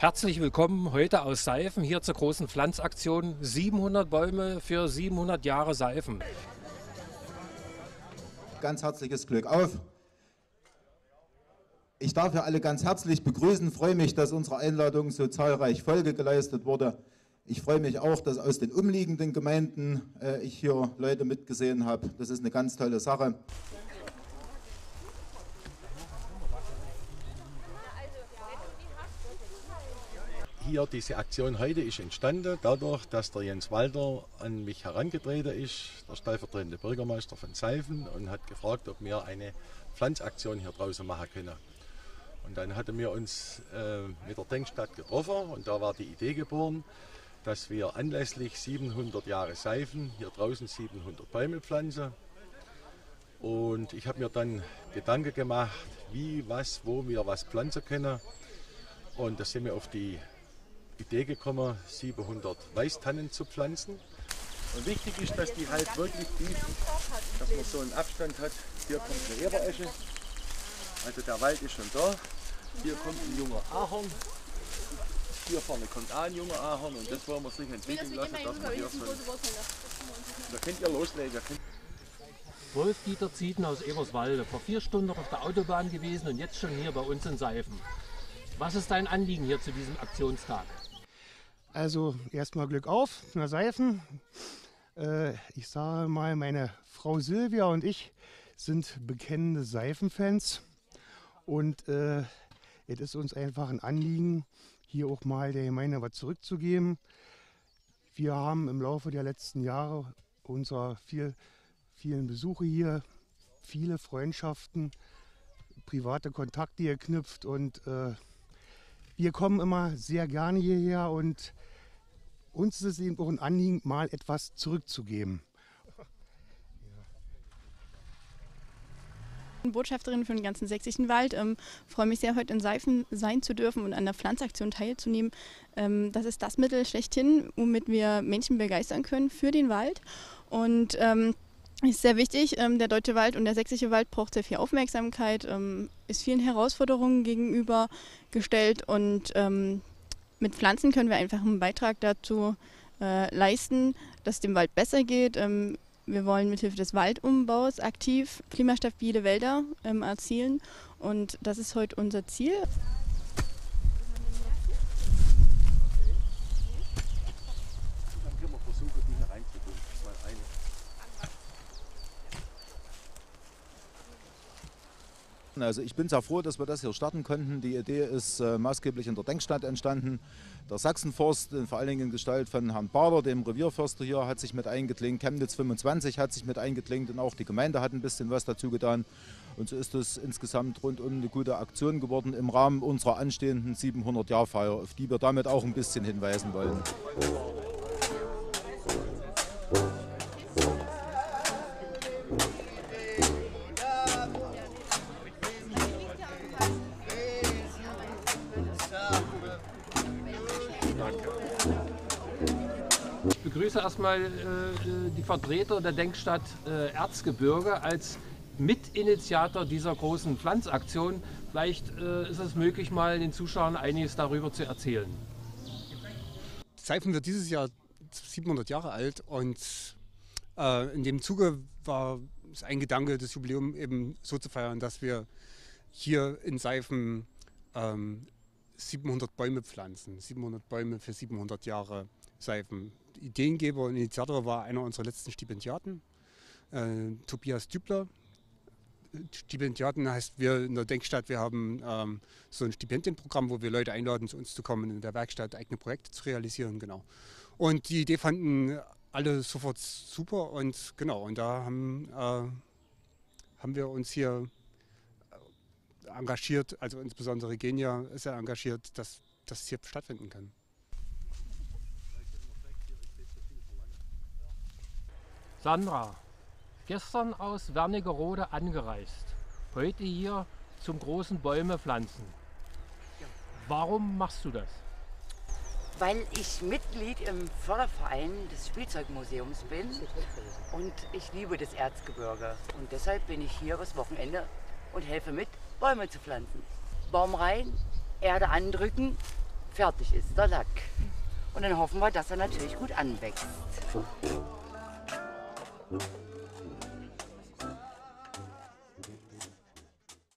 Herzlich willkommen heute aus Seifen hier zur großen Pflanzaktion 700 Bäume für 700 Jahre Seifen. Ganz herzliches Glück auf. Ich darf ja alle ganz herzlich begrüßen, freue mich, dass unsere Einladung so zahlreich Folge geleistet wurde. Ich freue mich auch, dass aus den umliegenden Gemeinden äh, ich hier Leute mitgesehen habe. Das ist eine ganz tolle Sache. Hier diese Aktion heute ist entstanden dadurch, dass der Jens Walter an mich herangetreten ist, der stellvertretende Bürgermeister von Seifen, und hat gefragt, ob wir eine Pflanzaktion hier draußen machen können. Und dann hatten wir uns äh, mit der Denkstadt getroffen und da war die Idee geboren, dass wir anlässlich 700 Jahre Seifen hier draußen 700 Bäume pflanzen. Und ich habe mir dann Gedanken gemacht, wie, was, wo wir was pflanzen können. Und da sind wir auf die Idee gekommen, 700 Weißtannen zu pflanzen. Und wichtig ist, dass die halt wirklich tief, dass man so einen Abstand hat. Hier kommt eine Eberesche, also der Wald ist schon da. Hier kommt ein junger Ahorn. Hier vorne kommt auch ein junger Ahorn und das wollen wir sich entwickeln lassen, dass wir hier so... Da könnt ihr loslegen. Wolf-Dieter Zieten aus Eberswalde, vor vier Stunden noch auf der Autobahn gewesen und jetzt schon hier bei uns in Seifen. Was ist dein Anliegen hier zu diesem Aktionstag? Also erstmal Glück auf, na Seifen. Äh, ich sage mal, meine Frau Silvia und ich sind bekennende Seifenfans. Und äh, es ist uns einfach ein Anliegen, hier auch mal der Gemeinde was zurückzugeben. Wir haben im Laufe der letzten Jahre unserer viel, vielen Besuche hier viele Freundschaften, private Kontakte geknüpft und äh, wir kommen immer sehr gerne hierher und uns ist es eben auch ein Anliegen, mal etwas zurückzugeben. Botschafterin für den ganzen Sächsischen Wald. Ähm, freue mich sehr, heute in Seifen sein zu dürfen und an der Pflanzaktion teilzunehmen. Ähm, das ist das Mittel schlechthin, womit wir Menschen begeistern können für den Wald. Und ähm, ist sehr wichtig. Ähm, der deutsche Wald und der sächsische Wald braucht sehr viel Aufmerksamkeit, ähm, ist vielen Herausforderungen gegenübergestellt und ähm, mit Pflanzen können wir einfach einen Beitrag dazu äh, leisten, dass es dem Wald besser geht. Wir wollen mithilfe des Waldumbaus aktiv klimastabile Wälder erzielen und das ist heute unser Ziel. Dann können wir versuchen, die hier reinzutun. Mal eine. Also ich bin sehr froh, dass wir das hier starten konnten. Die Idee ist äh, maßgeblich in der Denkstadt entstanden. Der Sachsenforst, vor allen Dingen in Gestalt von Herrn Bader, dem Revierförster hier, hat sich mit eingeklinkt. Chemnitz 25 hat sich mit eingeklinkt und auch die Gemeinde hat ein bisschen was dazu getan. Und so ist es insgesamt rundum eine gute Aktion geworden im Rahmen unserer anstehenden 700-Jahr-Feier, auf die wir damit auch ein bisschen hinweisen wollen. Begrüße erstmal äh, die Vertreter der Denkstadt äh, Erzgebirge als Mitinitiator dieser großen Pflanzaktion. Vielleicht äh, ist es möglich, mal den Zuschauern einiges darüber zu erzählen. Seifen wird dieses Jahr 700 Jahre alt und äh, in dem Zuge war es ein Gedanke, das Jubiläum eben so zu feiern, dass wir hier in Seifen ähm, 700 Bäume pflanzen. 700 Bäume für 700 Jahre Seifen. Ideengeber und Initiator war einer unserer letzten Stipendiaten, äh, Tobias Dübler. Stipendiaten heißt, wir in der Denkstadt, wir haben ähm, so ein Stipendienprogramm, wo wir Leute einladen, zu uns zu kommen, in der Werkstatt eigene Projekte zu realisieren, genau. Und die Idee fanden alle sofort super und genau, und da haben, äh, haben wir uns hier äh, engagiert, also insbesondere Genia ist ja engagiert, dass das hier stattfinden kann. Sandra, gestern aus Wernigerode angereist, heute hier zum großen Bäume pflanzen. Warum machst du das? Weil ich Mitglied im Förderverein des Spielzeugmuseums bin und ich liebe das Erzgebirge. Und deshalb bin ich hier das Wochenende und helfe mit, Bäume zu pflanzen. Baum rein, Erde andrücken, fertig ist, der Lack. Und dann hoffen wir, dass er natürlich gut anwächst. 嗯